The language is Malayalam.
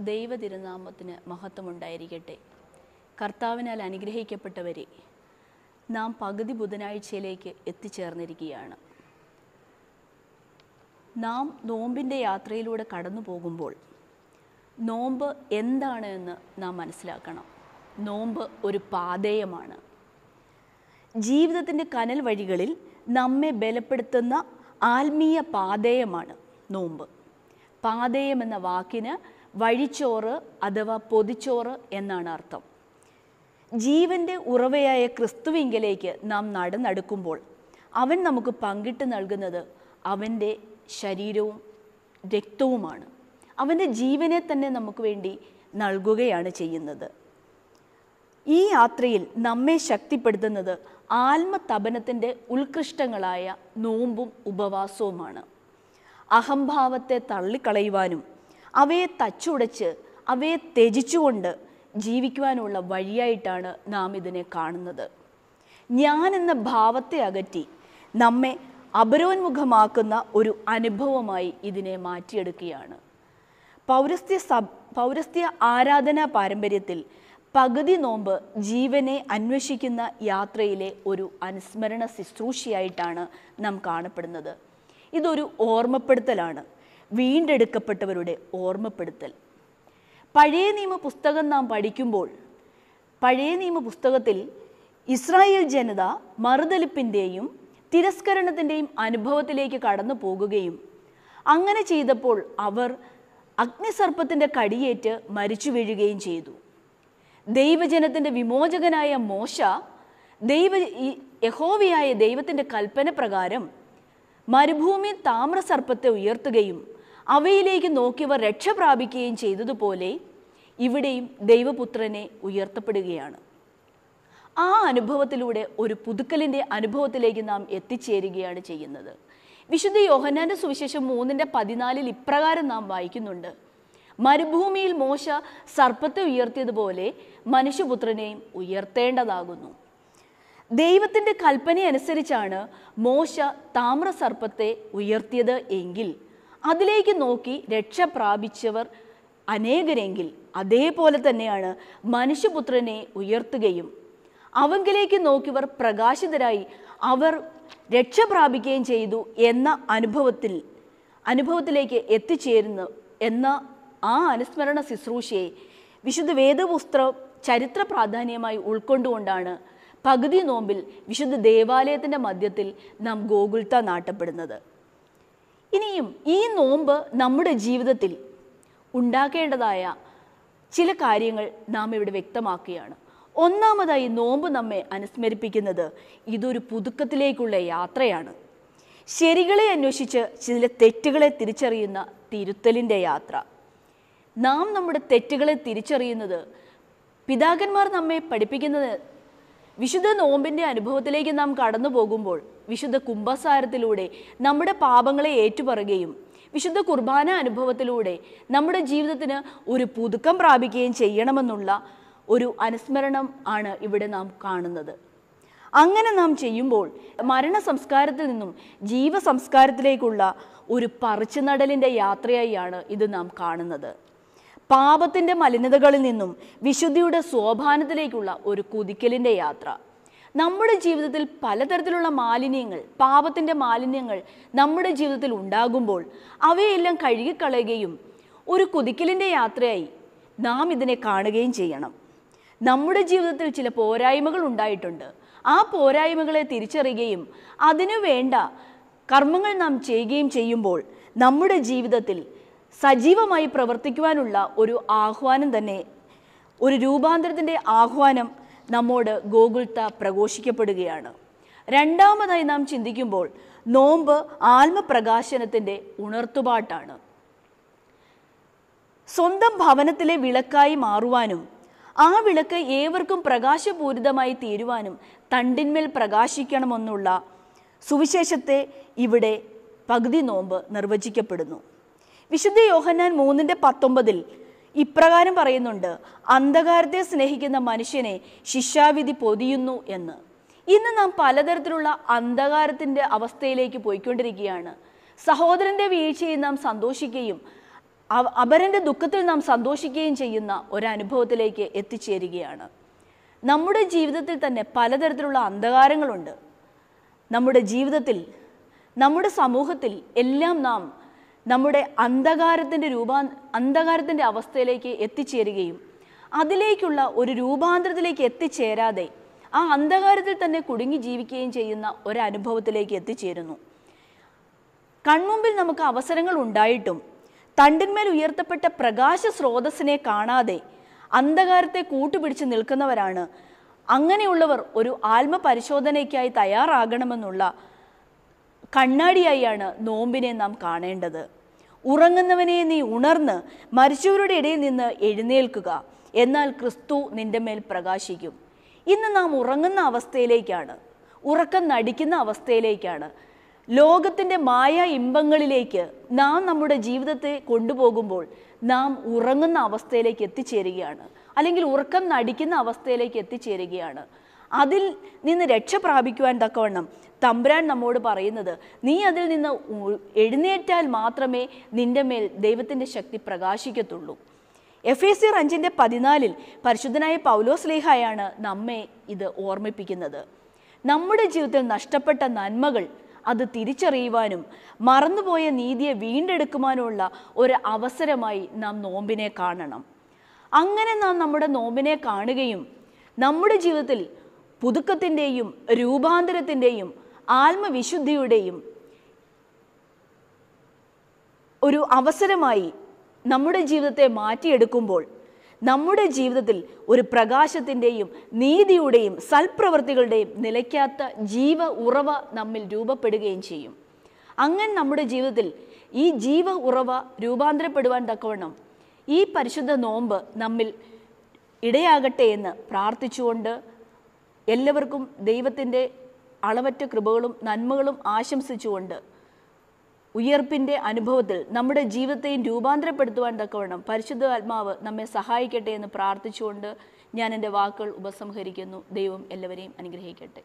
ദൈവ തിരുനാമത്തിന് മഹത്വമുണ്ടായിരിക്കട്ടെ. കർത്താവിനാൽ അനുഗ്രഹിക്കപ്പെട്ടവരെ നാം പകുതി ബുധനാഴ്ചയിലേക്ക് എത്തിച്ചേർന്നിരിക്കുകയാണ്. നാം നോമ്പിന്റെ യാത്രയിലൂടെ കടന്നു പോകുമ്പോൾ നോമ്പ് എന്താണ് എന്ന് നാം മനസ്സിലാക്കണം. നോമ്പ് ഒരു പാതേയമാണ്. ജീവിതത്തിന്റെ കനൽ വഴികളിൽ നമ്മെ ബലപ്പെടുത്തുന്ന ആത്മീയ പാതേയമാണ് നോമ്പ്. പാതേയം എന്ന വാക്കിന് വഴിച്ചോറ് അഥവാ പൊതിച്ചോറ് എന്നാണ് അർത്ഥം. ജീവന്റെ ഉറവയായ ക്രിസ്തുവിങ്കലേക്ക് നാം നടന്നടുക്കുമ്പോൾ അവൻ നമുക്ക് പങ്കിട്ട് നൽകുന്നത് അവന്റെ ശരീരവും രക്തവുമാണ്. അവന്റെ ജീവനെ തന്നെ നമുക്ക് വേണ്ടി നൽകുകയാണ് ചെയ്യുന്നത്. ഈ യാത്രയിൽ നമ്മെ ശക്തിപ്പെടുത്തുന്നത് ആത്മതപനത്തിന്റെ ഉത്കൃഷ്ടങ്ങളായ നോമ്പും ഉപവാസവുമാണ്. അഹംഭാവത്തെ തള്ളിക്കളയുവാനും അവയെ തച്ചുടച്ച് അവയെ ത്യജിച്ചുകൊണ്ട് ജീവിക്കുവാനുള്ള വഴിയായിട്ടാണ് നാം ഇതിനെ കാണുന്നത്. ഞാൻ എന്ന ഭാവത്തെ അകറ്റി നമ്മെ അപരോന്മുഖമാക്കുന്ന ഒരു അനുഭവമായി ഇതിനെ മാറ്റിയെടുക്കുകയാണ്. പൗരസ്ത്യ സബ് പൗരസ്ത്യ ആരാധനാ പാരമ്പര്യത്തിൽ പകുതി നോമ്പ് ജീവനെ അന്വേഷിക്കുന്ന യാത്രയിലെ ഒരു അനുസ്മരണ ശുശ്രൂഷയായിട്ടാണ് നാം കാണപ്പെടുന്നത്. ഇതൊരു ഓർമ്മപ്പെടുത്തലാണ്. വീണ്ടെടുക്കപ്പെട്ടവരുടെ ഓർമ്മപ്പെടുത്തൽ. പഴയ നിയമ പുസ്തകം നാം പഠിക്കുമ്പോൾ പഴയ നിയമ പുസ്തകത്തിൽ ഇസ്രായേൽ ജനത മറുതലിപ്പിന്റെയും തിരസ്കരണത്തിന്റെയും അനുഭവത്തിലേക്ക് കടന്നു പോകുകയും അങ്ങനെ ചെയ്തപ്പോൾ അവർ അഗ്നിസർപ്പത്തിന്റെ കടിയേറ്റ് മരിച്ചു വീഴുകയും ചെയ്തു. ദൈവജനത്തിന്റെ വിമോചകനായ മോശ ദൈവ യഹോവിയായ ദൈവത്തിന്റെ കൽപ്പന പ്രകാരം മരുഭൂമി താമ്രസർപ്പത്തെ ഉയർത്തുകയും അവയിലേക്ക് നോക്കിയവർ രക്ഷ പ്രാപിക്കുകയും ചെയ്തതുപോലെ ഇവിടെയും ദൈവപുത്രനെ ഉയർത്തപ്പെടുകയാണ്. ആ അനുഭവത്തിലൂടെ ഒരു പുതുക്കലിന്റെ അനുഭവത്തിലേക്ക് നാം എത്തിച്ചേരുകയാണ് ചെയ്യുന്നത്. വിശുദ്ധ യോഹന്നാന്റെ സുവിശേഷം മൂന്നിന്റെ പതിനാലിൽ ഇപ്രകാരം നാം വായിക്കുന്നുണ്ട്. മരുഭൂമിയിൽ മോശ സർപ്പത്തെ ഉയർത്തിയതുപോലെ മനുഷ്യപുത്രനെയും ഉയർത്തേണ്ടതാകുന്നു. ദൈവത്തിന്റെ കൽപ്പനയനുസരിച്ചാണ് മോശ താമ്രസർപ്പത്തെ ഉയർത്തിയത് എങ്കിൽ അതിലേക്ക് നോക്കി രക്ഷ പ്രാപിച്ചവർ അനേകരെങ്കിൽ അതേപോലെ തന്നെയാണ് മനുഷ്യപുത്രനെ ഉയർത്തുകയും അവങ്കിലേക്ക് നോക്കിയവർ പ്രകാശിതരായി അവർ രക്ഷ പ്രാപിക്കുകയും ചെയ്തു എന്ന അനുഭവത്തിൽ അനുഭവത്തിലേക്ക് എത്തിച്ചേരുന്നു എന്ന ആ അനുസ്മരണ ശുശ്രൂഷയെ വിശുദ്ധ വേദപുസ്തകം ചരിത്ര പ്രാധാന്യമായി ഉൾക്കൊണ്ടുകൊണ്ടാണ് പകുതി നോമ്പിൽ വിശുദ്ധ ദേവാലയത്തിന്റെ മധ്യത്തിൽ നാം ഗോകുൽത്ത നാട്ടപ്പെടുന്നത്. ഇനിയും ഈ നോമ്പ് നമ്മുടെ ജീവിതത്തിൽ ഉണ്ടാക്കേണ്ടതായ ചില കാര്യങ്ങൾ നാം ഇവിടെ വ്യക്തമാക്കുകയാണ്. ഒന്നാമതായി നോമ്പ് നമ്മെ അനുസ്മരിപ്പിക്കുന്നത് ഇതൊരു പുതുക്കത്തിലേക്കുള്ള യാത്രയാണ്. ശരികളെ അന്വേഷിച്ച് ചില തെറ്റുകളെ തിരിച്ചറിയുന്ന തിരുത്തലിന്റെ യാത്ര. നാം നമ്മുടെ തെറ്റുകളെ തിരിച്ചറിയുന്നത് പിതാക്കന്മാർ നമ്മെ പഠിപ്പിക്കുന്നത് വിശുദ്ധ നോമ്പിന്റെ അനുഭവത്തിലേക്ക് നാം കടന്നു പോകുമ്പോൾ വിശുദ്ധ കുംഭസാരത്തിലൂടെ നമ്മുടെ പാപങ്ങളെ ഏറ്റുപറയുകയും വിശുദ്ധ കുർബാന അനുഭവത്തിലൂടെ നമ്മുടെ ജീവിതത്തിന് ഒരു പുതുക്കം പ്രാപിക്കുകയും ചെയ്യണമെന്നുള്ള ഒരു അനുസ്മരണം ആണ് ഇവിടെ നാം കാണുന്നത്. അങ്ങനെ നാം ചെയ്യുമ്പോൾ മരണ സംസ്കാരത്തിൽ നിന്നും ജീവസംസ്കാരത്തിലേക്കുള്ള ഒരു പറിച്ചുനടലിന്റെ യാത്രയായാണ് ഇത് നാം കാണുന്നത്. പാപത്തിന്റെ മലിനതകളിൽ നിന്നും വിശുദ്ധിയുടെ സോപാനത്തിലേക്കുള്ള ഒരു കുതിക്കലിന്റെ യാത്ര. നമ്മുടെ ജീവിതത്തിൽ പലതരത്തിലുള്ള മാലിന്യങ്ങൾ പാപത്തിന്റെ മാലിന്യങ്ങൾ നമ്മുടെ ജീവിതത്തിൽ ഉണ്ടാകുമ്പോൾ അവയെല്ലാം കഴുകിക്കളയുകയും ഒരു കുതിക്കലിന്റെ യാത്രയായി നാം ഇതിനെ കാണുകയും ചെയ്യണം. നമ്മുടെ ജീവിതത്തിൽ ചില പോരായ്മകൾ ഉണ്ടായിട്ടുണ്ട്. ആ പോരായ്മകളെ തിരിച്ചറിയുകയും അതിനു വേണ്ട കർമ്മങ്ങൾ നാം ചെയ്യുകയും ചെയ്യുമ്പോൾ നമ്മുടെ ജീവിതത്തിൽ സജീവമായി പ്രവർത്തിക്കുവാനുള്ള ഒരു ആഹ്വാനം തന്നെ. ഒരു രൂപാന്തരത്തിന്റെ ആഹ്വാനം നമ്മോട് ഗോകുൽത്ത പ്രഘോഷിക്കപ്പെടുകയാണ്. രണ്ടാമതായി നാം ചിന്തിക്കുമ്പോൾ നോമ്പ് ആത്മപ്രകാശനത്തിന്റെ ഉണർത്തുപാട്ടാണ്. സ്വന്തം ഭവനത്തിലെ വിളക്കായി മാറുവാനും ആ വിളക്ക് ഏവർക്കും പ്രകാശപൂരിതമായി തീരുവാനും തണ്ടിന്മേൽ പ്രകാശിക്കണമെന്നുള്ള സുവിശേഷത്തെ ഇവിടെ പകുതി നോമ്പ് നിർവചിക്കപ്പെടുന്നു. വിശുദ്ധ യോഹന്നാൻ മൂന്നിന്റെ പത്തൊമ്പതിൽ ഇപ്രകാരം പറയുന്നുണ്ട് അന്ധകാരത്തെ സ്നേഹിക്കുന്ന മനുഷ്യനെ ശിക്ഷാവിധി പൊതിയുന്നു എന്ന്. ഇന്ന് നാം പലതരത്തിലുള്ള അന്ധകാരത്തിന്റെ അവസ്ഥയിലേക്ക് പോയിക്കൊണ്ടിരിക്കുകയാണ്. സഹോദരന്റെ വീഴ്ചയിൽ നാം സന്തോഷിക്കുകയും അപരന്റെ ദുഃഖത്തിൽ നാം സന്തോഷിക്കുകയും ചെയ്യുന്ന ഒരനുഭവത്തിലേക്ക് എത്തിച്ചേരുകയാണ്. നമ്മുടെ ജീവിതത്തിൽ തന്നെ പലതരത്തിലുള്ള അന്ധകാരങ്ങളുണ്ട്. നമ്മുടെ ജീവിതത്തിൽ നമ്മുടെ സമൂഹത്തിൽ എല്ലാം നാം നമ്മുടെ അന്ധകാരത്തിന്റെ രൂപാ അന്ധകാരത്തിന്റെ അവസ്ഥയിലേക്ക് എത്തിച്ചേരുകയും അതിലേക്കുള്ള ഒരു രൂപാന്തരത്തിലേക്ക് എത്തിച്ചേരാതെ ആ അന്ധകാരത്തിൽ തന്നെ കുടുങ്ങി ജീവിക്കുകയും ചെയ്യുന്ന ഒരനുഭവത്തിലേക്ക് എത്തിച്ചേരുന്നു. കൺമുമ്പിൽ നമുക്ക് അവസരങ്ങൾ ഉണ്ടായിട്ടും തണ്ടിന്മേൽ ഉയർത്തപ്പെട്ട പ്രകാശ സ്രോതസ്സിനെ കാണാതെ അന്ധകാരത്തെ കൂട്ടുപിടിച്ച് നിൽക്കുന്നവരാണ്. അങ്ങനെയുള്ളവർ ഒരു ആത്മപരിശോധനയ്ക്കായി തയ്യാറാകണമെന്നുള്ള കണ്ണാടിയായാണ് നോമ്പിനെ നാം കാണേണ്ടത്. ഉറങ്ങുന്നവനെ നീ ഉണർന്ന് മരിച്ചവരുടെ ഇടയിൽ നിന്ന് എഴുന്നേൽക്കുക. എന്നാൽ ക്രിസ്തു നിന്റെ മേൽ പ്രകാശിക്കും. ഇന്ന് നാം ഉറങ്ങുന്ന അവസ്ഥയിലേക്കാണ് ഉറക്കം നടിക്കുന്ന അവസ്ഥയിലേക്കാണ് ലോകത്തിന്റെ മായ ഇമ്പങ്ങളിലേക്ക് നാം നമ്മുടെ ജീവിതത്തെ കൊണ്ടുപോകുമ്പോൾ നാം ഉറങ്ങുന്ന അവസ്ഥയിലേക്ക് എത്തിച്ചേരുകയാണ്. അല്ലെങ്കിൽ ഉറക്കം നടിക്കുന്ന അവസ്ഥയിലേക്ക് എത്തിച്ചേരുകയാണ്. അതിൽ നിന്ന് രക്ഷ പ്രാപിക്കുവാൻ തക്കവണ്ണം തമ്പുരാൻ നമ്മോട് പറയുന്നത് നീ അതിൽ നിന്ന് എഴുന്നേറ്റാൽ മാത്രമേ നിന്റെ മേൽ ദൈവത്തിന്റെ ശക്തി പ്രകാശിക്കത്തുള്ളൂ. എഫ് എ സി അഞ്ചിന്റെ പതിനാലിൽ പരിശുദ്ധനായ പൗലോസ് ലേഹായാണ് നമ്മെ ഇത് ഓർമ്മിപ്പിക്കുന്നത്. നമ്മുടെ ജീവിതത്തിൽ നഷ്ടപ്പെട്ട നന്മകൾ അത് തിരിച്ചറിയുവാനും മറന്നുപോയ നീതിയെ വീണ്ടെടുക്കുവാനുമുള്ള ഒരു അവസരമായി നാം നോമ്പിനെ കാണണം. അങ്ങനെ നാം നമ്മുടെ നോമ്പിനെ കാണുകയും നമ്മുടെ ജീവിതത്തിൽ പുതുക്കത്തിന്റെയും രൂപാന്തരത്തിന്റെയും ആത്മവിശുദ്ധിയുടെയും ഒരു അവസരമായി നമ്മുടെ ജീവിതത്തെ മാറ്റിയെടുക്കുമ്പോൾ നമ്മുടെ ജീവിതത്തിൽ ഒരു പ്രകാശത്തിന്റെയും നീതിയുടെയും സൽപ്രവൃത്തികളുടെയും നിലയ്ക്കാത്ത ജീവ ഉറവ നമ്മിൽ രൂപപ്പെടുകയും ചെയ്യും. അങ്ങനെ നമ്മുടെ ജീവിതത്തിൽ ഈ ജീവ ഉറവ രൂപാന്തരപ്പെടുവാൻ തക്കവണ്ണം ഈ പരിശുദ്ധ നോമ്പ് നമ്മിൽ ഇടയാകട്ടെ എന്ന് പ്രാർത്ഥിച്ചുകൊണ്ട് എല്ലാവർക്കും ദൈവത്തിന്റെ അളവറ്റ കൃപകളും നന്മകളും ആശംസിച്ചുകൊണ്ട് ഉയർപ്പിന്റെ അനുഭവത്തിൽ നമ്മുടെ ജീവിതത്തെയും രൂപാന്തരപ്പെടുത്തുവാൻ തക്കവണ്ണം പരിശുദ്ധ ആത്മാവ് നമ്മെ സഹായിക്കട്ടെ എന്ന് പ്രാർത്ഥിച്ചുകൊണ്ട് ഞാൻ എന്റെ വാക്കുകൾ ഉപസംഹരിക്കുന്നു. ദൈവം എല്ലാവരെയും അനുഗ്രഹിക്കട്ടെ.